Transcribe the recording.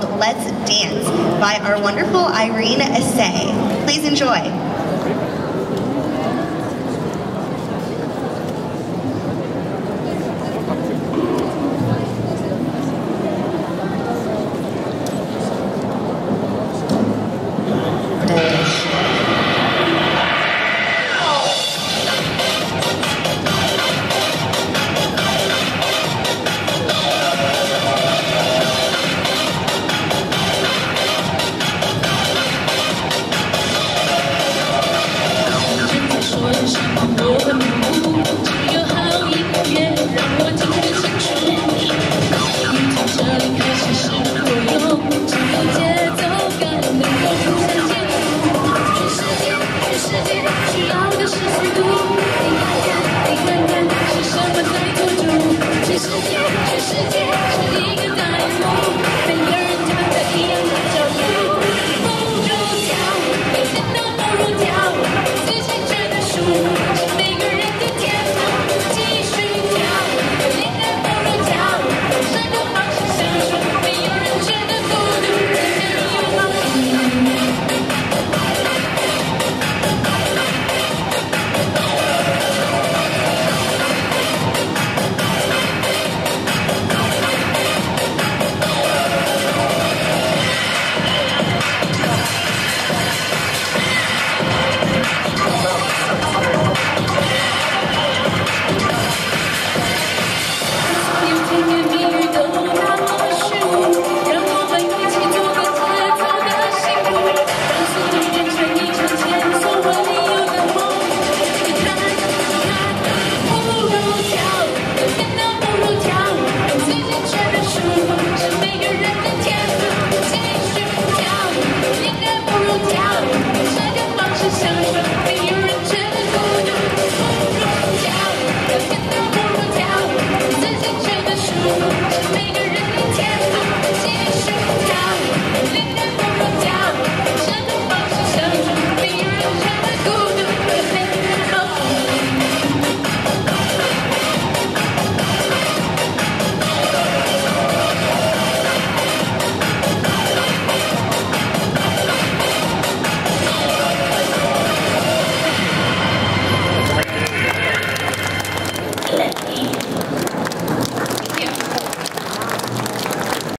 called Let's Dance by our wonderful Irene Essay. Please enjoy. 我很迷糊，只有好音乐让我听得清楚。从这里开始是左右，只有节奏感能够互相接触。全世界，全世界需要的是速度。你看看，你看看是什么在做主？全世界，全世界是一个大圆幕，每个人跳着一样的脚步。不如跳舞，天的不如跳舞，自己觉得输。